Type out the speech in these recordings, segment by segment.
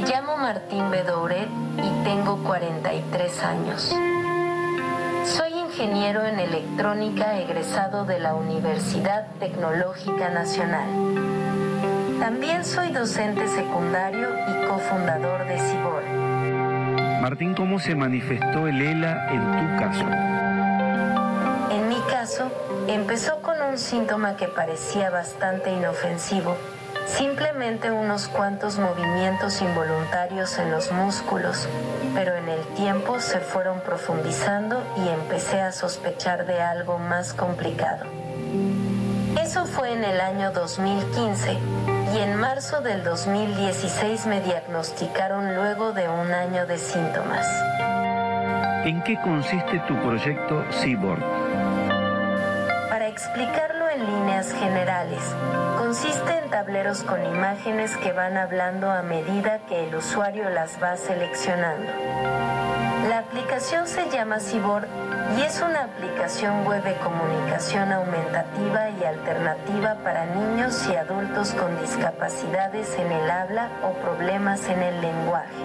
Me llamo Martín Bedouret y tengo 43 años. Soy ingeniero en electrónica egresado de la Universidad Tecnológica Nacional. También soy docente secundario y cofundador de Cibor. Martín, ¿cómo se manifestó el ELA en tu caso? En mi caso, empezó con un síntoma que parecía bastante inofensivo, simplemente unos cuantos movimientos involuntarios en los músculos, pero en el tiempo se fueron profundizando y empecé a sospechar de algo más complicado. Eso fue en el año 2015 y en marzo del 2016 me diagnosticaron luego de un año de síntomas. ¿En qué consiste tu proyecto Cyborg? Explicarlo en líneas generales, consiste en tableros con imágenes que van hablando a medida que el usuario las va seleccionando. La aplicación se llama Cyborg y es una aplicación web de comunicación aumentativa y alternativa para niños y adultos con discapacidades en el habla o problemas en el lenguaje.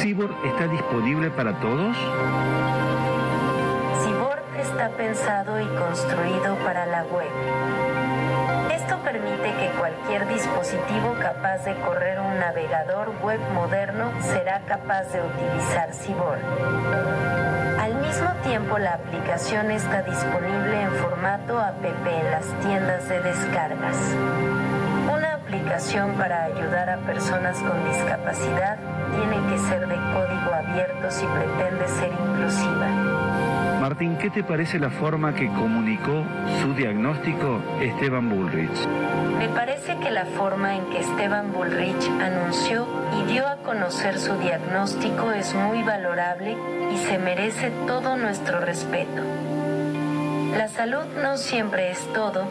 ¿Cyborg está disponible para todos? Pensado y construido para la web. Esto permite que cualquier dispositivo capaz de correr un navegador web moderno será capaz de utilizar Cyborg. Al mismo tiempo, la aplicación está disponible en formato app en las tiendas de descargas. Una aplicación para ayudar a personas con discapacidad tiene que ser de código abierto si pretende ser inclusiva. Martín, ¿qué te parece la forma que comunicó su diagnóstico Esteban Bullrich? Me parece que la forma en que Esteban Bullrich anunció y dio a conocer su diagnóstico es muy valorable y se merece todo nuestro respeto. La salud no siempre es todo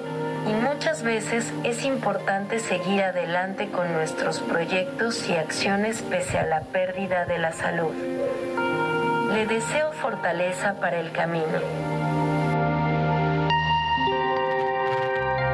y muchas veces es importante seguir adelante con nuestros proyectos y acciones pese a la pérdida de la salud. Le deseo fortaleza para el camino.